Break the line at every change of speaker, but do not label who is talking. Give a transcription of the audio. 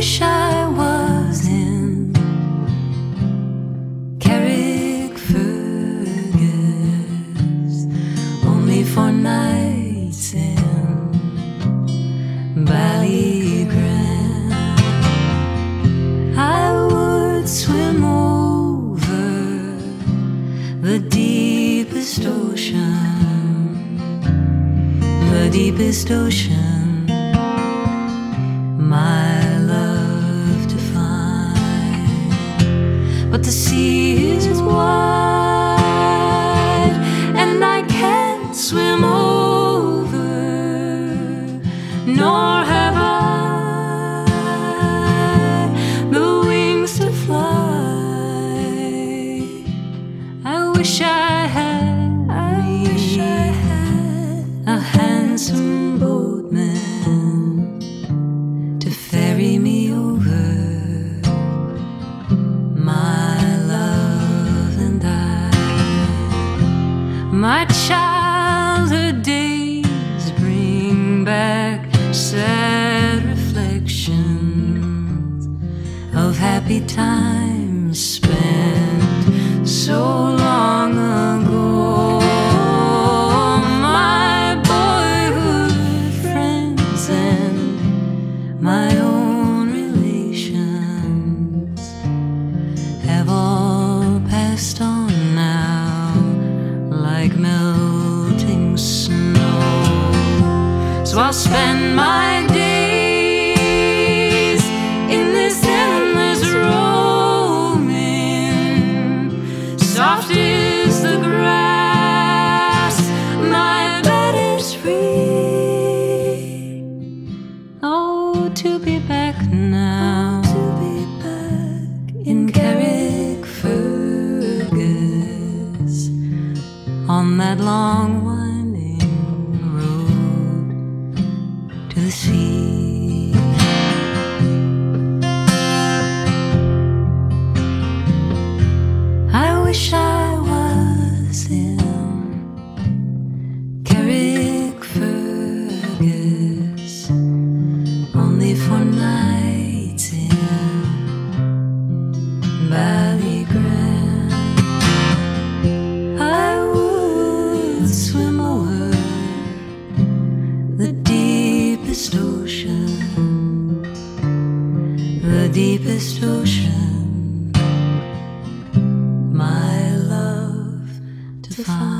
wish I was in Carrickfergus only for nights in Ballygrant. I would swim over the deepest ocean, the deepest ocean. Nor my childhood days bring back sad reflections of happy times spent so long ago. My boyhood friends and my own relations have all passed on spend my days in this endless roaming. Soft is the grass, my bed is free. Oh, to be back now. To be back in Carrickfergus on that long winding sea. the deepest ocean, my love, to find.